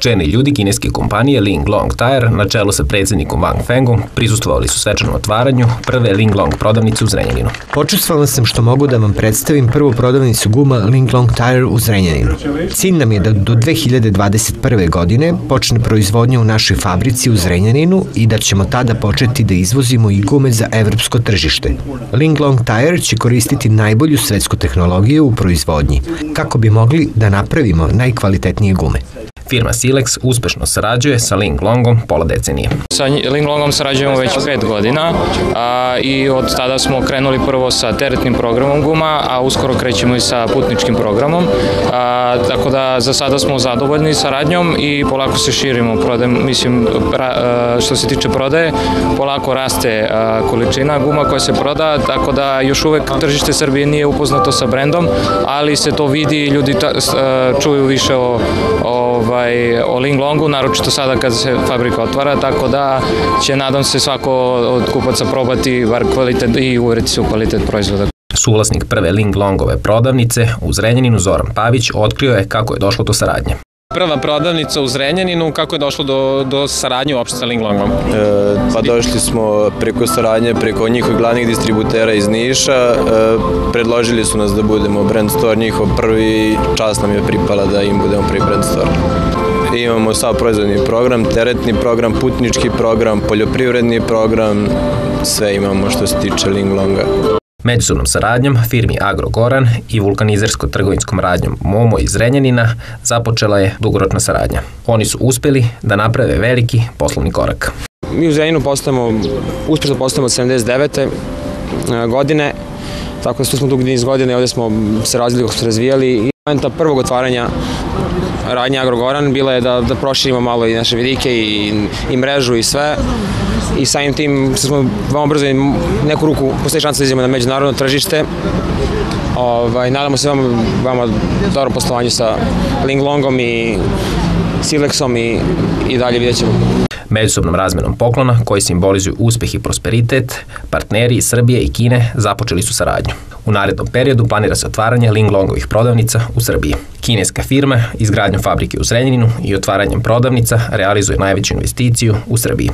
Čelni ljudi kineske kompanije Ling Long Tire na čelu sa predsednikom Wang Fengom prisustvovali su svečanom otvaranju prve Ling Long prodavnice u Zrenjaninu. Počestvovan sam što mogu da vam predstavim prvu prodavnicu guma Ling Long Tire u Zrenjaninu. Cilj nam je da do 2021. godine počne proizvodnja u našoj fabrici u Zrenjaninu i da ćemo tada početi da izvozimo i gume za evropsko tržište. Ling Long Tire će koristiti najbolju svetsku tehnologiju u proizvodnji, kako bi mogli da napravimo najkvalitetnije gume. Firma Silex uspešno sarađuje sa Ling Longom pola decenije. Sa Ling Longom sarađujemo već pet godina a, i od tada smo krenuli prvo sa teretnim programom guma, a uskoro krećemo i sa putničkim programom. A, tako da za sada smo zadovoljni saradnjom i polako se širimo. Prodajem, mislim, pra, a, što se tiče prodaje, polako raste a, količina guma koja se proda, tako da još uvek tržište Srbije nije upoznato sa brendom, ali se to vidi, ljudi ta, a, čuju više o, o ovaj, o Ling Longu, naročito sada kad se fabrika otvara, tako da će, nadam se, svako od kupaca probati bar kvalitet i uveriti se u kvalitet proizvoda. Suvlasnik prve Ling Longove prodavnice u Zrenjaninu Zoran Pavić otkrio je kako je došlo do saradnje. Prva prodavnica u Zrenjaninu, kako je došlo do, do saradnje uopšte sa Linglongom? E, pa došli smo preko saradnje, preko njihovih glavnih distributera iz Niša. E, predložili su nas da budemo brand store, njihov prvi čas nam je pripala da im budemo prvi brand store. Imamo sav proizvodni program, teretni program, putnički program, poljoprivredni program, sve imamo što se tiče Linglonga. Međusobnom saradnjom firmi Agro Goran i vulkanizersko-trgovinskom radnjom Momo iz Renjanina započela je dugoročna saradnja. Oni su uspeli da naprave veliki poslovni korak. Mi u Zrenjaninu postajemo, uspešno postajemo od 79. godine, tako da smo dugi niz godina i ovde smo se razvili kako smo razvijali i momenta prvog otvaranja radnje Agrogoran bila je da, da proširimo malo i naše vidike i, i mrežu i sve i samim tim smo veoma brzo neku ruku postoji šansa da idemo na međunarodno tržište. Ovaj, nadamo se veoma, veoma dobro poslovanje sa Linglongom i Silexom i, i dalje vidjet ćemo. Međusobnom razmenom poklona, koji simbolizuju uspeh i prosperitet, partneri iz Srbije i Kine započeli su saradnju. U narednom periodu planira se otvaranje Linglongovih prodavnica u Srbiji. Kineska firma izgradnjom fabrike u Zrenjaninu i otvaranjem prodavnica realizuje najveću investiciju u Srbiji.